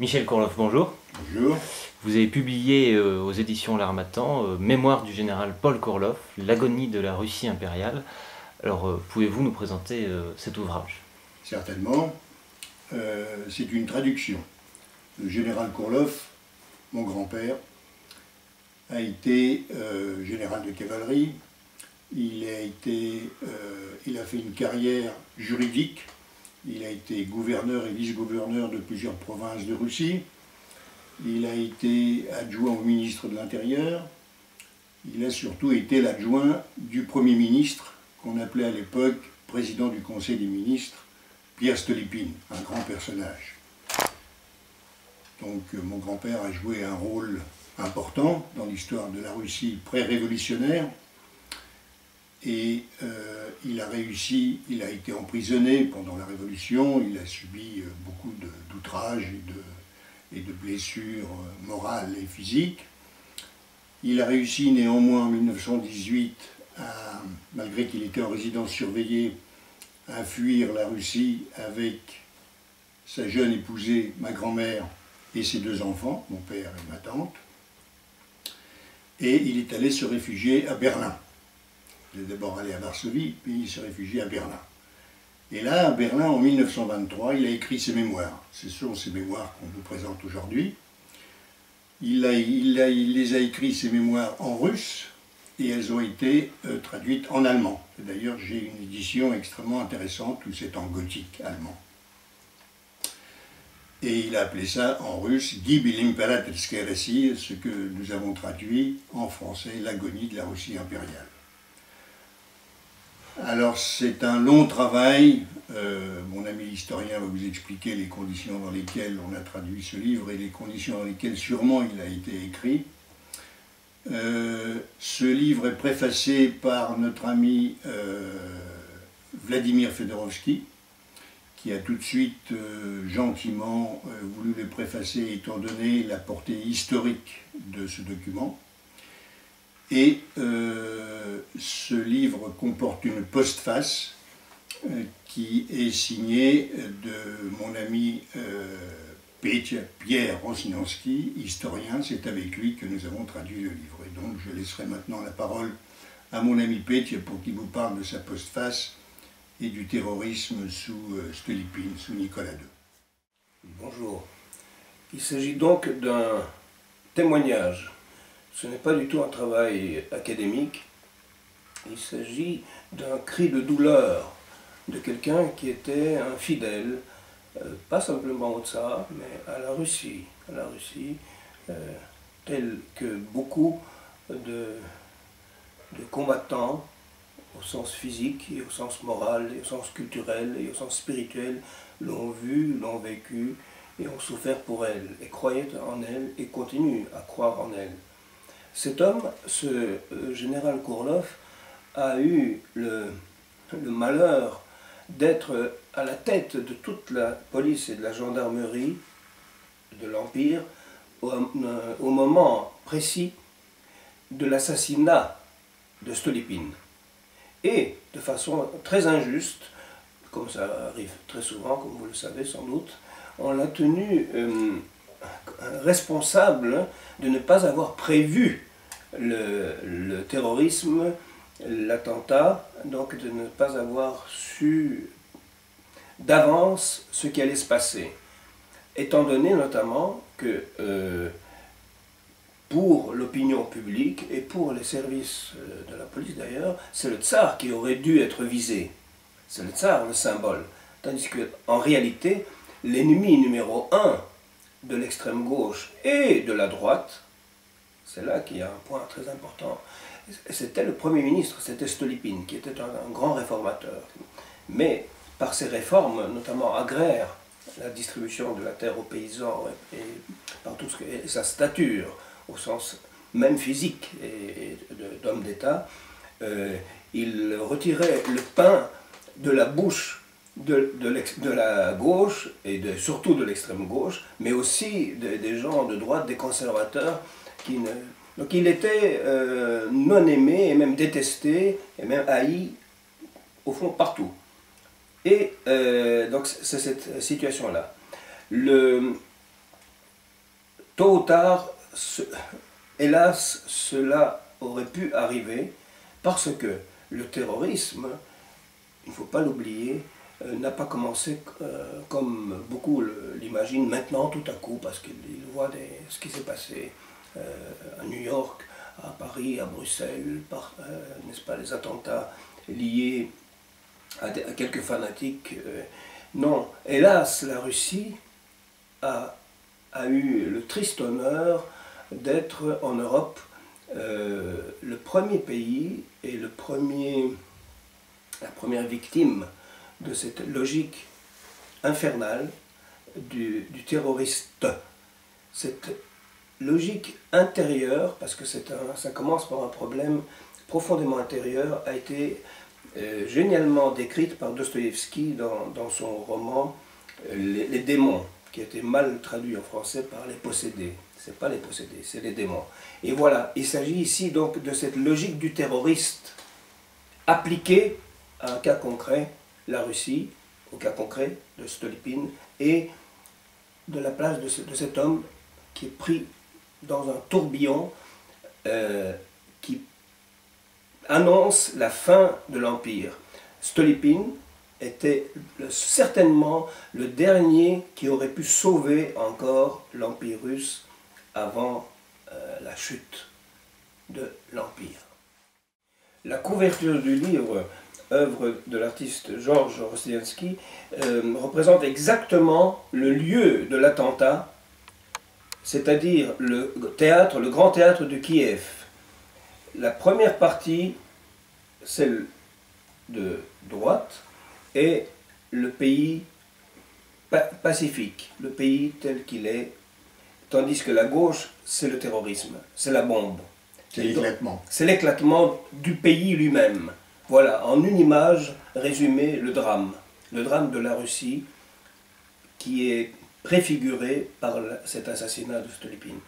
Michel Kourloff, bonjour. Bonjour. Vous avez publié euh, aux éditions L'Armatan euh, Mémoire du général Paul Kourloff, L'agonie de la Russie impériale. Alors, euh, pouvez-vous nous présenter cet ouvrage? Certainement. C'est une traduction. Le général Kourloff, mon grand-père, a été général de cavalerie. Il a, été, il a fait une carrière juridique il a été gouverneur et vice-gouverneur de plusieurs provinces de Russie. Il a été adjoint au ministre de l'Intérieur. Il a surtout été l'adjoint du Premier ministre, qu'on appelait à l'époque président du Conseil des ministres, Pierre Stolypine, un grand personnage. Donc euh, mon grand-père a joué un rôle important dans l'histoire de la Russie pré-révolutionnaire. Et euh, il a réussi, il a été emprisonné pendant la Révolution, il a subi euh, beaucoup d'outrages et de, blessures euh, morales et physiques. Il a réussi néanmoins en 1918, malgré qu'il était en résidence surveillée, à fuir la Russie avec sa jeune épousée, ma grand-mère et ses deux enfants, mon père et ma tante. Et il est allé se réfugier à Berlin. Il est d'abord allé à Varsovie, puis il s'est réfugié à Berlin. Et là, à Berlin, en 1923, il a écrit ses mémoires. Ce sont ces mémoires qu'on vous présente aujourd'hui. Il, les a écrits, ses mémoires, en russe, et elles ont été euh, traduites en allemand. D'ailleurs, j'ai une édition extrêmement intéressante où c'est en gothique allemand. Et il a appelé ça en russe Gibil ce que nous avons traduit en français, l'agonie de la Russie impériale. Alors c'est un long travail. Euh, mon ami historien va vous expliquer les conditions dans lesquelles on a traduit ce livre et les conditions dans lesquelles sûrement il a été écrit. Euh, ce livre est préfacé par notre ami euh, Vladimir Fedorovski, qui a tout de suite gentiment voulu le préfacer étant donné la portée historique de ce document. Et euh, ce livre comporte une postface euh, qui est signée de mon ami euh, Pierre Rosinowski, historien. C'est avec lui que nous avons traduit le livre. Et donc je laisserai maintenant la parole à mon ami Pétia pour qu'il vous parle de sa postface et du terrorisme sous Stolypine, sous Nicolas II. Bonjour. Il s'agit donc d'un témoignage ce n'est pas du tout un travail académique, il s'agit d'un cri de douleur de quelqu'un qui était un fidèle, euh, pas simplement au tsar, mais à la Russie, à la Russie, euh, tel que beaucoup de, de combattants au sens physique et au sens moral et au sens culturel et au sens spirituel l'ont vu, l'ont vécu et ont souffert pour elle et croyaient en elle et continuent à croire en elle. Cet homme, ce euh, général Kourloff, a eu le, malheur d'être à la tête de toute la police et de la gendarmerie de l'Empire au, euh, moment précis de l'assassinat de Stolypine. Et de façon très injuste, comme ça arrive très souvent, comme vous le savez sans doute, on l'a tenu euh, responsable de ne pas avoir prévu le, terrorisme, l'attentat, donc de ne pas avoir su d'avance ce qui allait se passer. Étant donné notamment que euh, pour l'opinion publique et pour les services euh, de la police d'ailleurs, c'est le tsar qui aurait dû être visé. C'est le tsar le symbole. Tandis qu'en réalité, l'ennemi numéro un de l'extrême gauche et de la droite, c'est là qu'il y a un point très important. C'était le Premier ministre, c'était Stolypine, qui était un, grand réformateur. Mais par ses réformes, notamment agraires, la distribution de la terre aux paysans et, par tout ce que, sa stature, au sens même physique et, d'homme d'État, euh, il retirait le pain de la bouche de, de, la gauche et surtout de l'extrême gauche, mais aussi des gens de droite, des conservateurs, donc il était euh, non aimé et même détesté et même haï au fond partout. Et euh, donc c'est cette situation-là. Le, tôt ou tard, hélas, cela aurait pu arriver parce que le terrorisme, il ne faut pas l'oublier, n'a pas commencé euh, comme beaucoup l'imaginent maintenant tout à coup parce qu'ils voient ce qui s'est passé euh, à New York, à Paris, à Bruxelles, n'est-ce pas, les attentats liés à, quelques fanatiques. non, hélas, la Russie a, a, eu le triste honneur d'être en Europe le premier pays et le premier, la première victime de cette logique infernale du, terroriste. Cette logique intérieure, parce que un, ça commence par un problème profondément intérieur, a été euh, génialement décrite par Dostoïevski dans, son roman euh, les, démons, qui a été mal traduit en français par les possédés. Ce n'est pas les possédés, c'est les démons. Et voilà, il s'agit ici donc de cette logique du terroriste appliquée à un cas concret la Russie, au cas concret de Stolypine, et de la place de, cet homme qui est pris dans un tourbillon euh, qui annonce la fin de l'Empire. Stolypine était certainement le dernier qui aurait pu sauver encore l'Empire russe avant euh, la chute de l'Empire. La couverture du livre œuvre de l'artiste Georges Rostiansky, euh, représente exactement le lieu de l'attentat, c'est-à-dire le théâtre, le grand théâtre de Kiev. La première partie, celle de droite, est le pays pacifique, le pays tel qu'il est, tandis que la gauche, c'est le terrorisme, c'est la bombe. C'est l'éclatement. C'est l'éclatement du pays lui-même. Voilà, en une image, résumé le drame. Le drame de la Russie qui est préfiguré par cet assassinat de Stolypine.